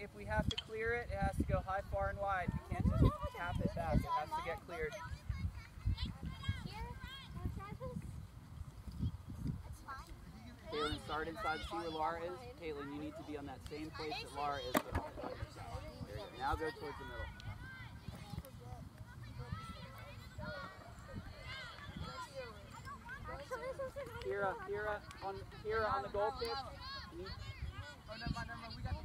if we have to clear it, it has to go high, far, and wide. We can't just tap it back. It has to get cleared. Kaylin, start inside. See where Laura is. Kaylin, you need to be on that same place that Laura is. There you go. Now go towards the middle. Kira, Kira, on Kira on the goal pitch. Oh, never mind, never mind. We got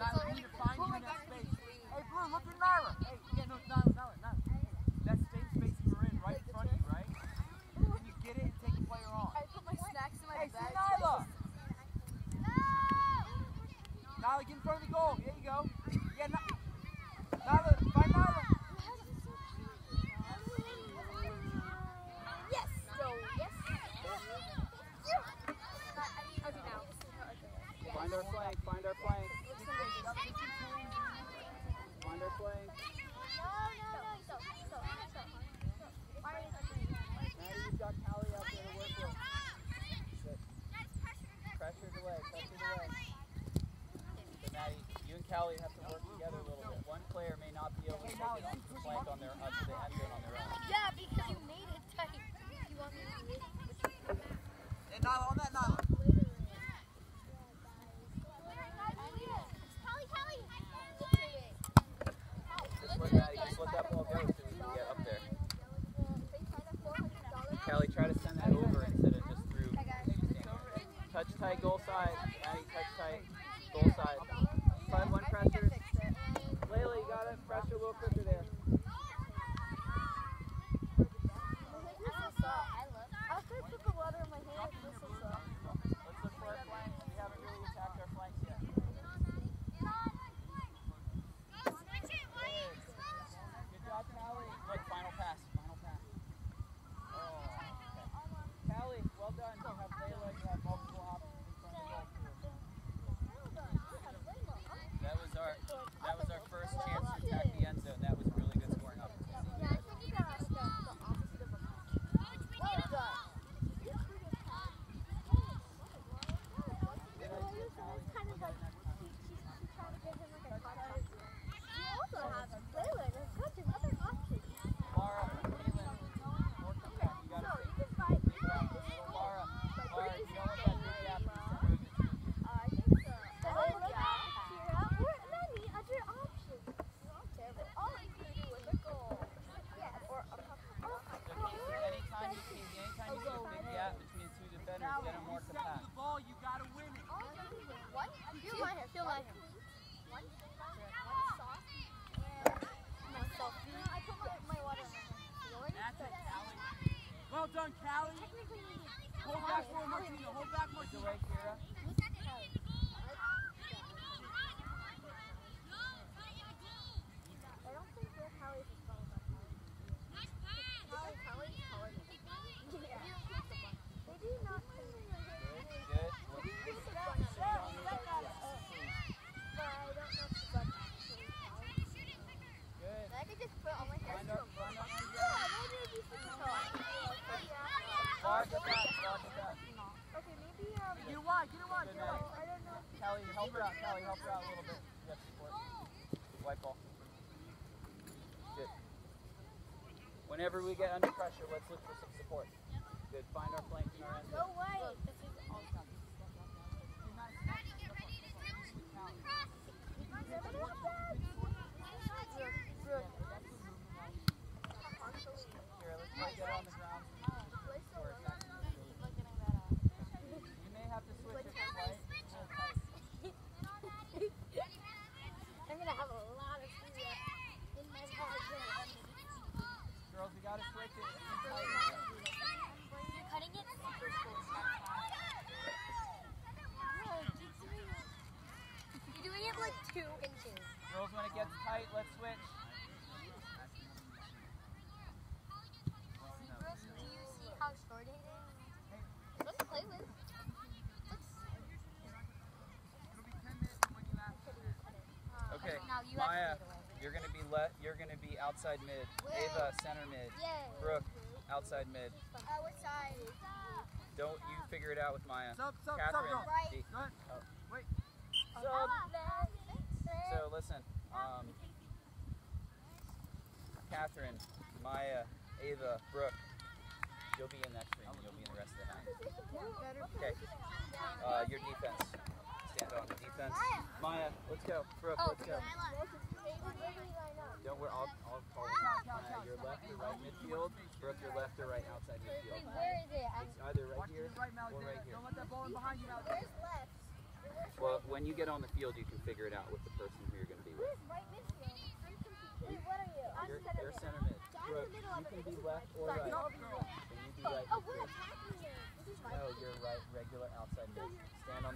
Nyla, we need to find you in that space. Hey, Blue, look at Nyla. Hey, yeah, no, Nyla, Nyla, Nyla. That same space you were in, right in front of you, right? Can you get it and take the player on? I put my snacks in my Hey, see bag. Nyla. Nyla, get in front of the goal. There you go. Yeah, Ny- Nyla, find Nyla. Yes. So yes. Okay now. Find our flank, find our flank, find our flank. Maddie, you've got Callie out there to work with. Good. Pressure's away, pressure's away. So Maddie, you and Callie have to work together a little bit. One player may not be able to make it onto the flank on their, onto the end zone on their own. Yeah, because you made it tight. You want me to do it? Hey, Nyla, on that Nyla. Just let Maddie, just let that ball go so we can get up there. Callie, try to send that over instead of just through. Touch tight, goal side. Maddie, touch tight, goal side. Five one pressure. Layla, you got it. Pressure a little quicker Whenever we get under pressure, let's look for some support. Good. Find our flank Maya, you're gonna be le you're gonna be outside mid. Ava, center mid. Brooke, outside mid. Uh. Don't you figure it out with Maya. Sub, sub, Catherine, sub, right. Oh. Wait. Sub. So listen, um, Catherine, Maya, Ava, Brooke, you'll be in that stream. You'll be in the rest of the night. Okay. Uh, your defense. Stand on the defense. Maya, let's go. Brooke, oh, let's go. Don't worry, I'll, I'll call you. Maya, your left or right midfield. Brooke, your left or right outside midfield. Where is it? It's either right here or right here. Don't let that ball behind you out. Where's left? Well, when you get on the field, you can figure it out with the person who you're going to be with. Who's right midfield? Wait, what are you? I'm you're, center, mid. Brooke, you can be left or right. And you be right. Oh, we're attacking you. No, you're right, regular outside mid. Oh, Stand on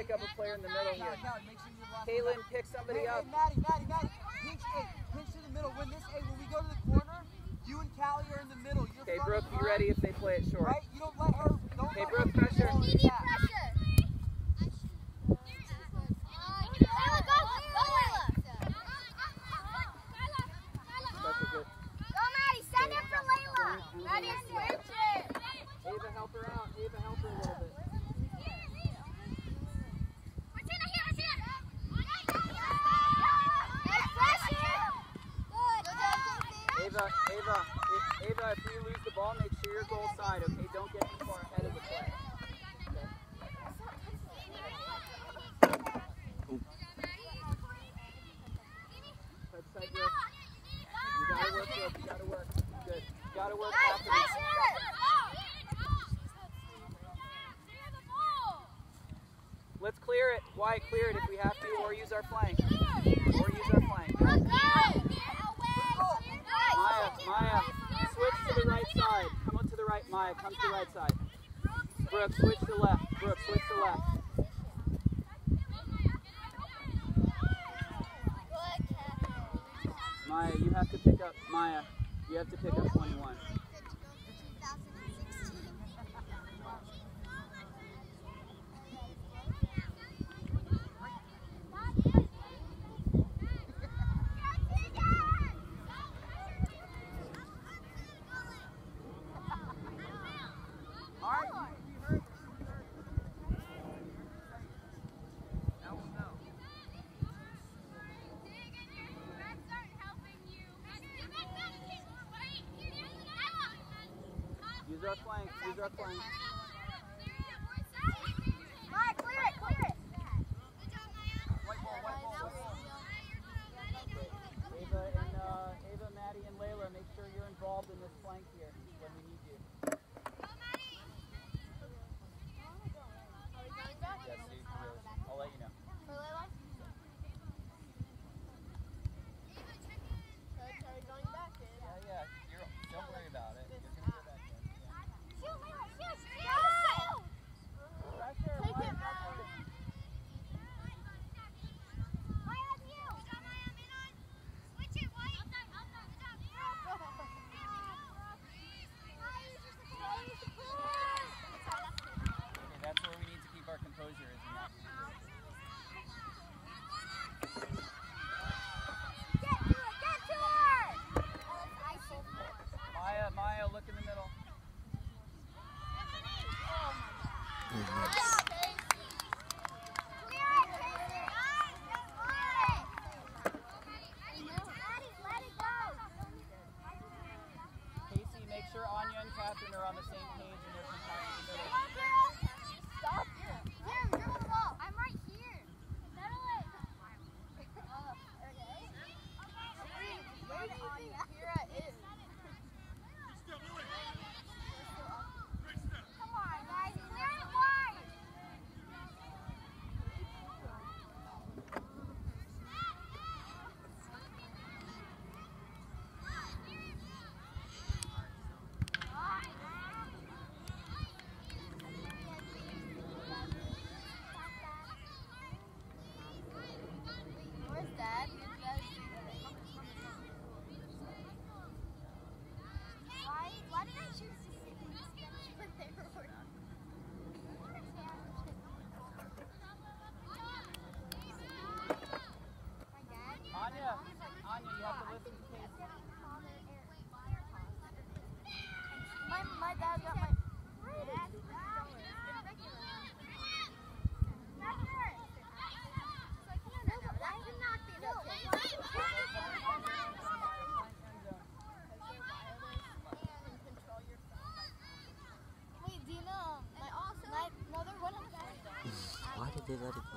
pick up a player in the middle here. Kaylin, pick somebody up. 21. drug one. in around the tadi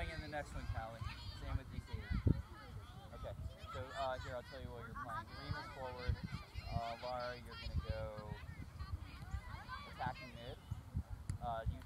going in the next one, Callie. Same with D.C. Okay, so uh, here, I'll tell you what you're playing. Green is forward. Uh, Laura, you're going to go attacking mid. Uh, you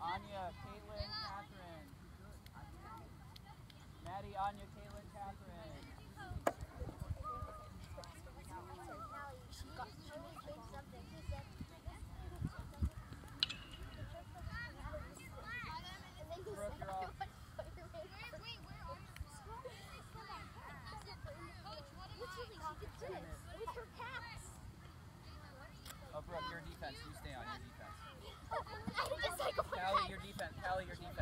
Anya, Caitlin, Catherine. Maddie, Anya, Caitlin, Catherine. your defense.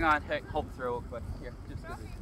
hang on, hang, hold through real quick. Here, just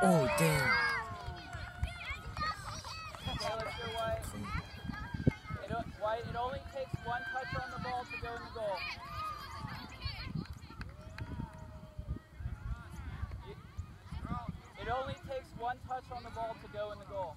Oh, damn. It, only takes one touch on the ball to go in the goal. It only takes one touch on the ball to go in the goal.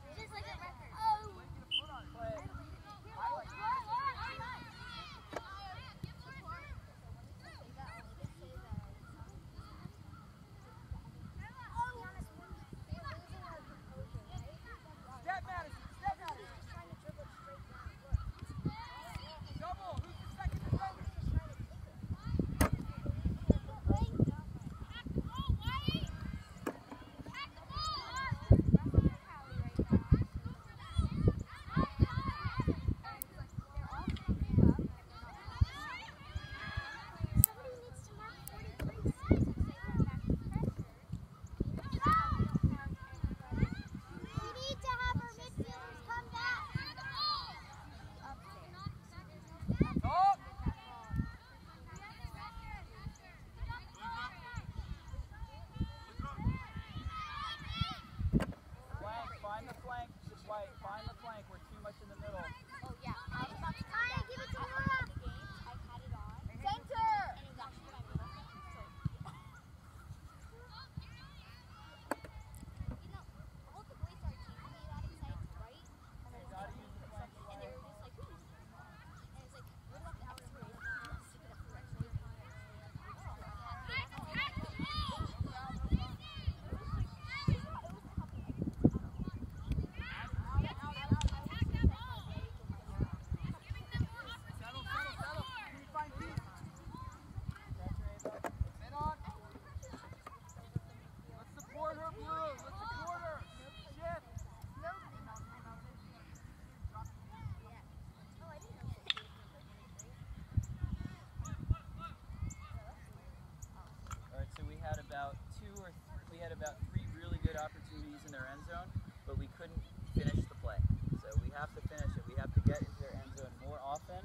in their end zone, but we couldn't finish the play. So we have to finish it. We have to get into their end zone more often,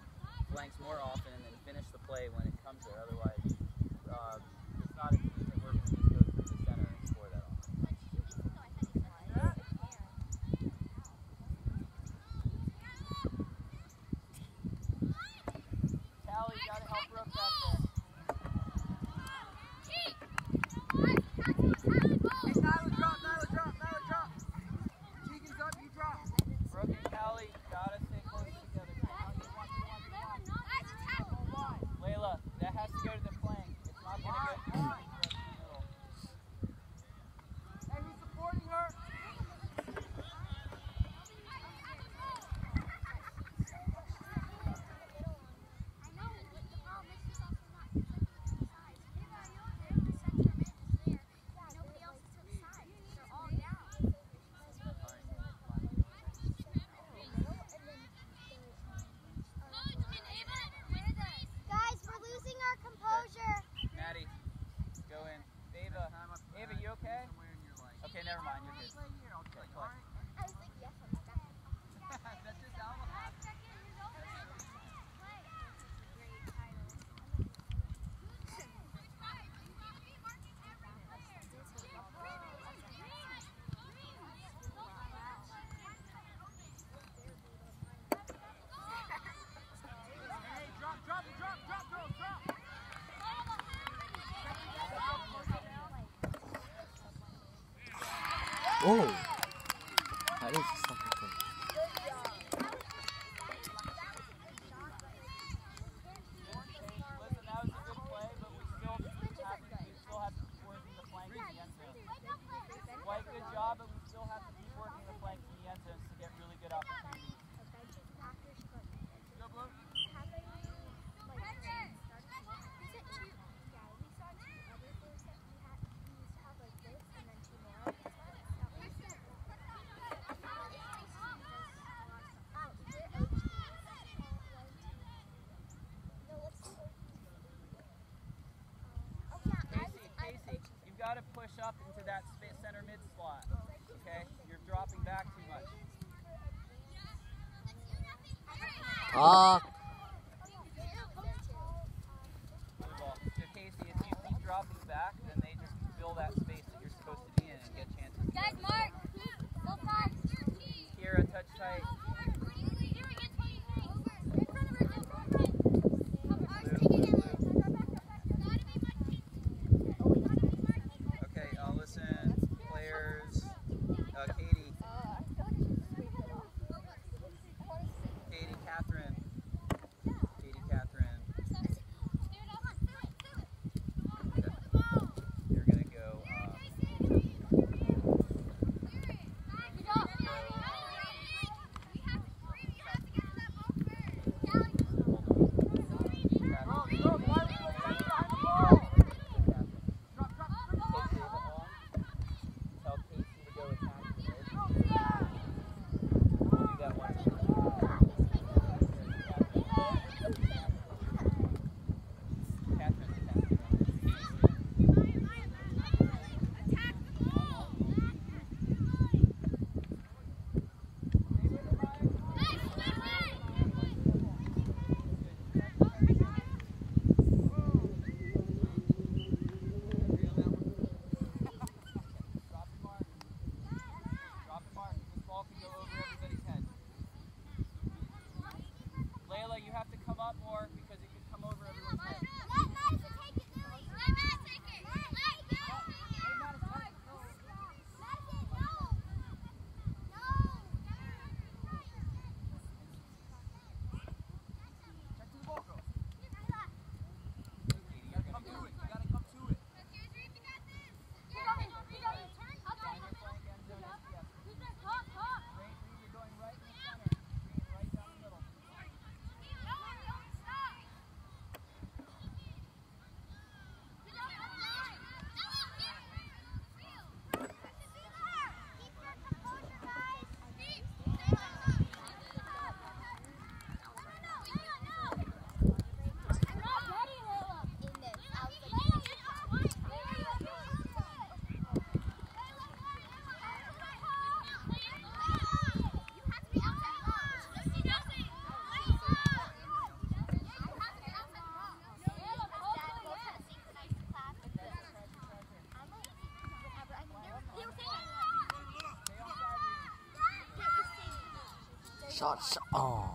flanks more often, and then finish the play when it 哦。push up into that center mid slot. Okay? You're dropping back too much. Ah. 上上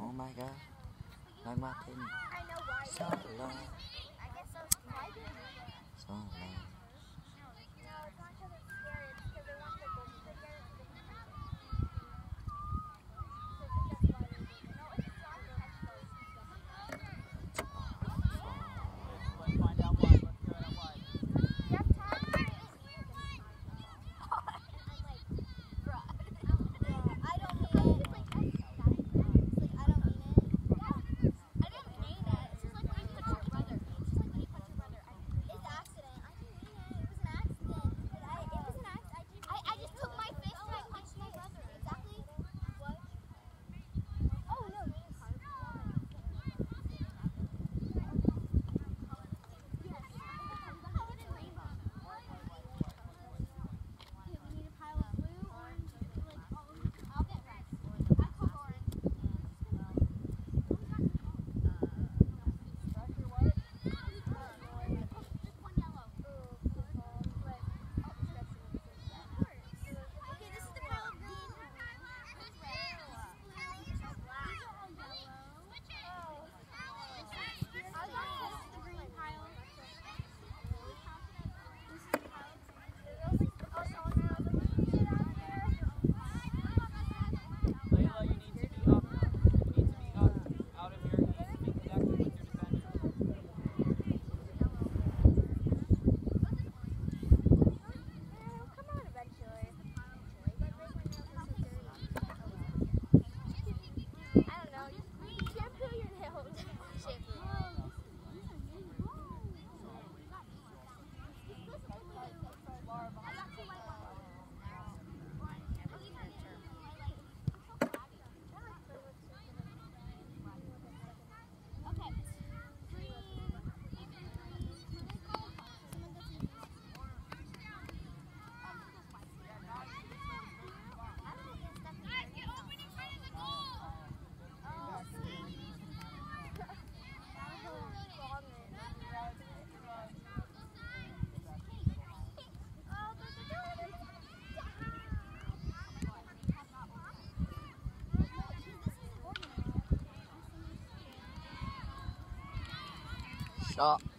oh my God, like my penny, so long. した。